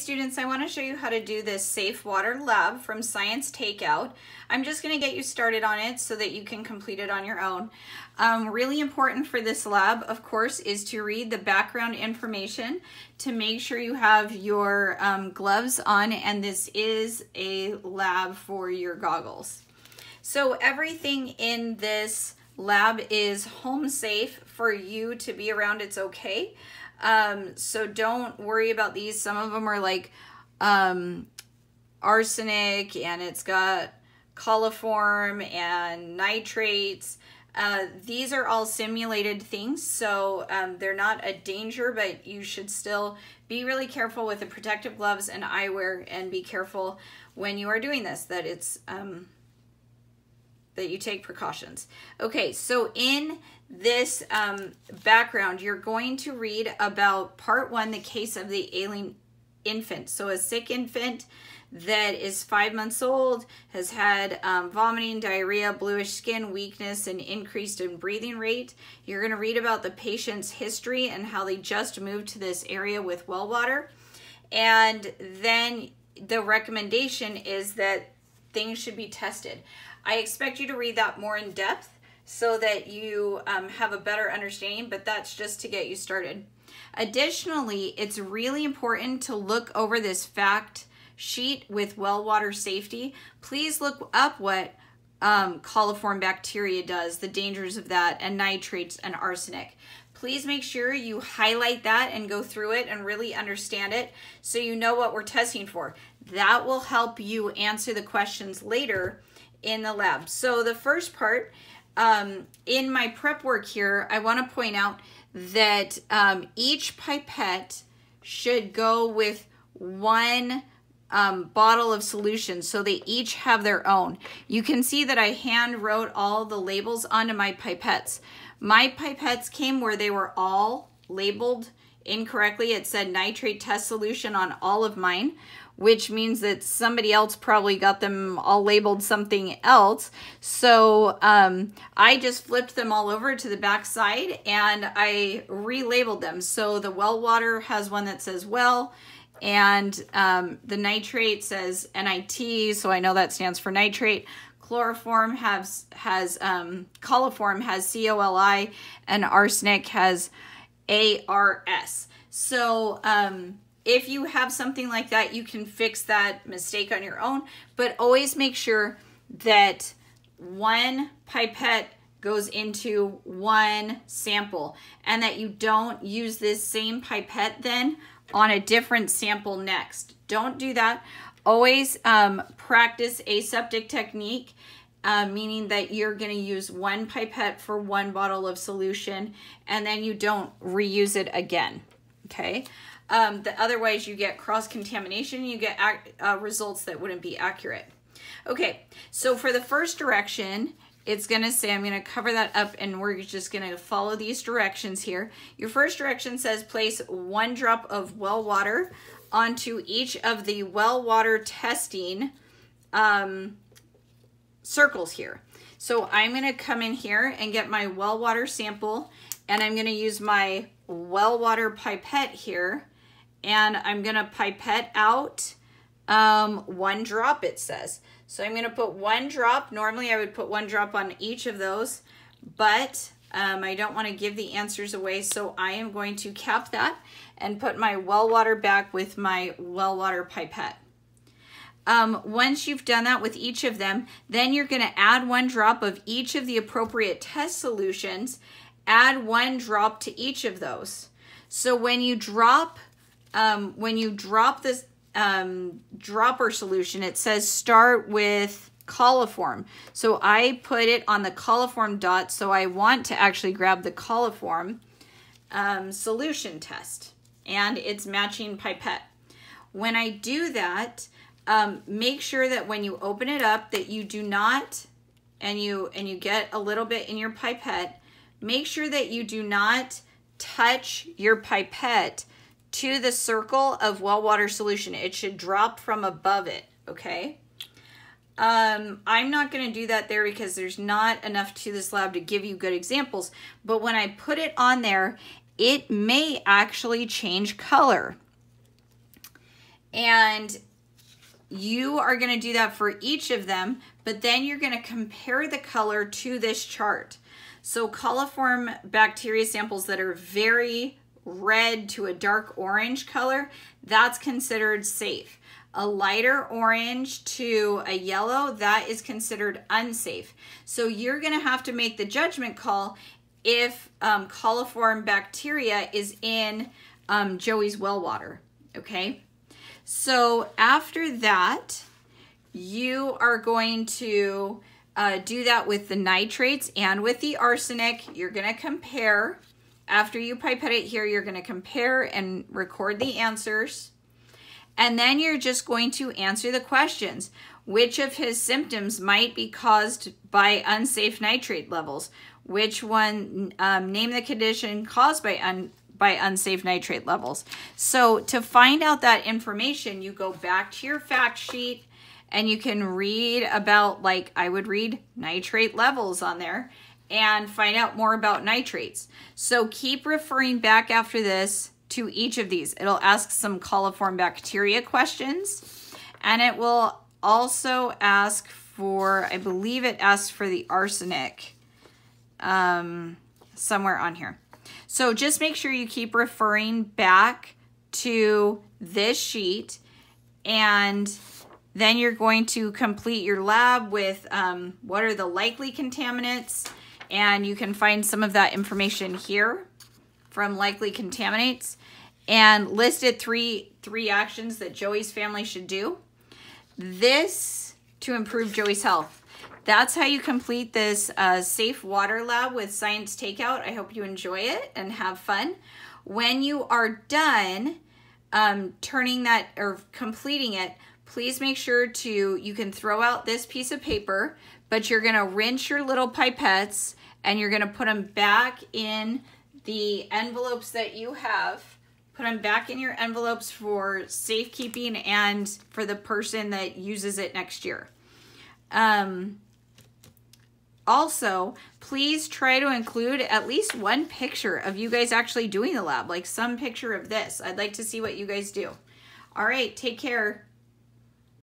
students, I want to show you how to do this Safe Water Lab from Science Take Out. I'm just going to get you started on it so that you can complete it on your own. Um, really important for this lab, of course, is to read the background information to make sure you have your um, gloves on and this is a lab for your goggles. So everything in this lab is home safe for you to be around. It's okay. Um, so don't worry about these. Some of them are like um, arsenic and it's got coliform and nitrates. Uh, these are all simulated things, so um, they're not a danger, but you should still be really careful with the protective gloves and eyewear and be careful when you are doing this, that it's um, that you take precautions. Okay, so in this um, background, you're going to read about part one, the case of the ailing infant. So a sick infant that is five months old, has had um, vomiting, diarrhea, bluish skin, weakness, and increased in breathing rate. You're going to read about the patient's history and how they just moved to this area with well water. And then the recommendation is that things should be tested. I expect you to read that more in depth so that you um, have a better understanding, but that's just to get you started. Additionally, it's really important to look over this fact sheet with well water safety. Please look up what um, coliform bacteria does, the dangers of that, and nitrates and arsenic. Please make sure you highlight that and go through it and really understand it so you know what we're testing for. That will help you answer the questions later in the lab. So the first part, um, in my prep work here, I want to point out that um, each pipette should go with one um, bottle of solution so they each have their own. You can see that I hand wrote all the labels onto my pipettes. My pipettes came where they were all labeled incorrectly. It said nitrate test solution on all of mine, which means that somebody else probably got them all labeled something else. So um, I just flipped them all over to the back side and I relabeled them. So the well water has one that says well, and um, the nitrate says NIT, so I know that stands for nitrate. Chloroform has has um, coliform has COLI, and arsenic has ARS. So um, if you have something like that, you can fix that mistake on your own, but always make sure that one pipette goes into one sample and that you don't use this same pipette then on a different sample next. Don't do that. Always um, practice aseptic technique, uh, meaning that you're going to use one pipette for one bottle of solution and then you don't reuse it again. Okay. Um, the otherwise you get cross-contamination, you get uh, results that wouldn't be accurate. Okay, so for the first direction, it's going to say, I'm going to cover that up and we're just going to follow these directions here. Your first direction says place one drop of well water onto each of the well water testing um, circles here. So I'm going to come in here and get my well water sample and I'm going to use my well water pipette here and I'm to pipette out um, one drop it says. So I'm to put one drop. Normally I would put one drop on each of those, but um, I don't want to give the answers away. So I am going to cap that and put my well water back with my well water pipette. Um, once you've done that with each of them, then you're to add one drop of each of the appropriate test solutions. Add one drop to each of those. So when you drop, um, when you drop this um, dropper solution, it says start with coliform. So I put it on the coliform dot, so I want to actually grab the coliform um, solution test and its matching pipette. When I do that, um, make sure that when you open it up that you do not, and you, and you get a little bit in your pipette, make sure that you do not touch your pipette to the circle of well water solution. It should drop from above it, okay? Um, I'm not going to do that there because there's not enough to this lab to give you good examples. But when I put it on there, it may actually change color. And you are going to do that for each of them, but then you're going to compare the color to this chart. So coliform bacteria samples that are very red to a dark orange color, that's considered safe. A lighter orange to a yellow, that is considered unsafe. So you're gonna have to make the judgment call if um, coliform bacteria is in um, Joey's well water, okay? So after that, you are going to uh, do that with the nitrates and with the arsenic. You're gonna compare. After you pipette it here, you're gonna compare and record the answers. And then you're just going to answer the questions. Which of his symptoms might be caused by unsafe nitrate levels? Which one, um, name the condition caused by un, by unsafe nitrate levels. So to find out that information, you go back to your fact sheet and you can read about like I would read nitrate levels on there and find out more about nitrates. So keep referring back after this to each of these. It'll ask some coliform bacteria questions and it will also ask for, I believe it asks for the arsenic um, somewhere on here. So just make sure you keep referring back to this sheet and then you're going to complete your lab with um, what are the likely contaminants, and you can find some of that information here from likely contaminants and listed three three actions that Joey's family should do. This to improve Joey's health. That's how you complete this uh, safe water lab with Science Take Out. I hope you enjoy it and have fun. When you are done um, turning that or completing it, please make sure to, you can throw out this piece of paper, but you're gonna rinse your little pipettes and you're gonna put them back in the envelopes that you have. Put them back in your envelopes for safekeeping and for the person that uses it next year. Um, also, please try to include at least one picture of you guys actually doing the lab, like some picture of this. I'd like to see what you guys do. All right, take care.